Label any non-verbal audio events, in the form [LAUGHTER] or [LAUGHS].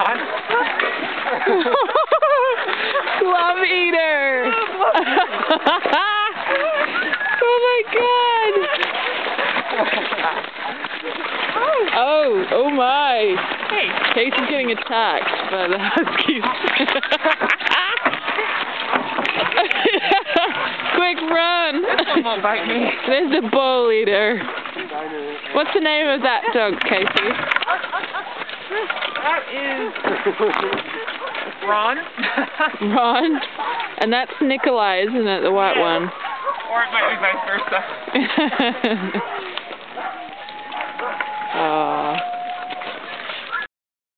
[LAUGHS] on. Glove eater. [LAUGHS] oh my god. Oh, oh my. Hey. Casey's getting attacked by the huskies. [LAUGHS] Quick run. This one won't bite me. There's the bowl eater. What's the name of that dog, Casey? Is Ron. [LAUGHS] Ron. And that's Nikolai, isn't it? The white one. or it might be vice versa. [LAUGHS]